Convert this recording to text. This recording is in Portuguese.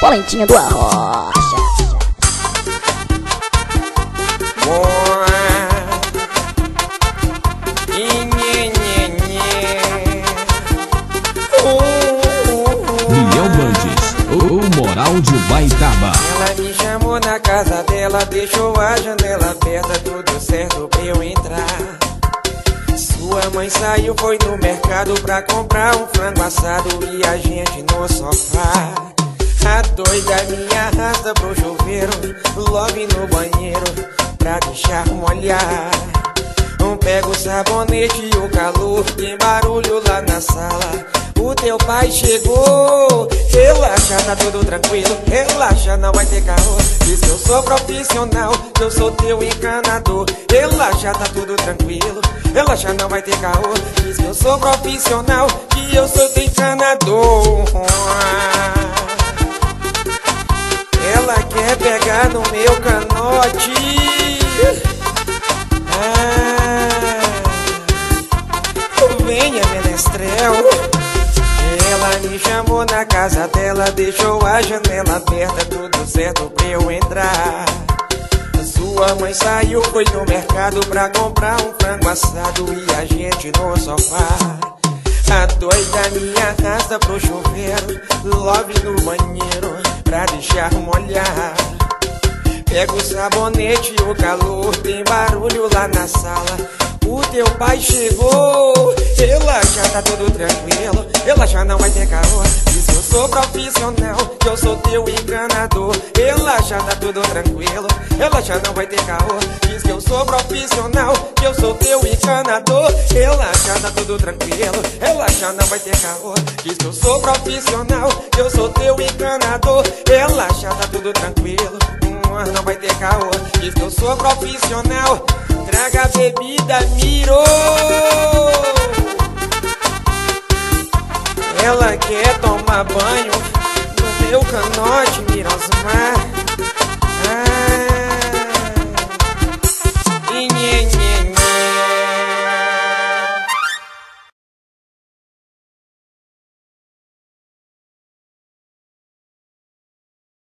Valentinha do Arrocha. Miguel Bandes, o moral de Baitaba. Ela me chamou na casa dela, deixou a janela aberta, tudo certo pra eu entrar. Sua mãe saiu, foi no mercado pra comprar um frango assado e a gente no sofá. A doida me arrasta pro chuveiro, love no banheiro pra deixar molhar. Um pega o sabonete e o calor, tem barulho lá na sala. O teu pai chegou, relaxa, tá tudo tranquilo, relaxa, não vai ter carro. Diz que eu sou profissional, que eu sou teu encanador. Relaxa, tá tudo tranquilo, relaxa, não vai ter carro. Diz que eu sou profissional, que eu sou teu encanador. Quer pegar no meu canote. Ah, venha, menestrel. Ela me chamou na casa dela, deixou a janela aberta, tudo certo pra eu entrar. Sua mãe saiu, foi no mercado pra comprar um frango assado e a gente no sofá. A doida me arrasta pro chuveiro, love no banheiro pra deixar molhar. Pega o sabonete, o calor, tem barulho lá na sala. O teu pai chegou, relaxa, tá tudo tranquilo. Relaxa, não vai ter calor. Eu sou profissional, que eu sou teu enganador. Relaxa, tá tudo tranquilo. Relaxa, não vai ter calor. Diz que eu sou profissional, que eu sou teu enganador. Relaxa, tá tudo tranquilo. Relaxa, não vai ter calor. Diz que eu sou profissional, que eu sou teu enganador. Relaxa, tá tudo tranquilo. Hum, não vai ter caô. Diz que eu sou profissional. Traga bebida, miro. quer tomar banho No meu canote, miras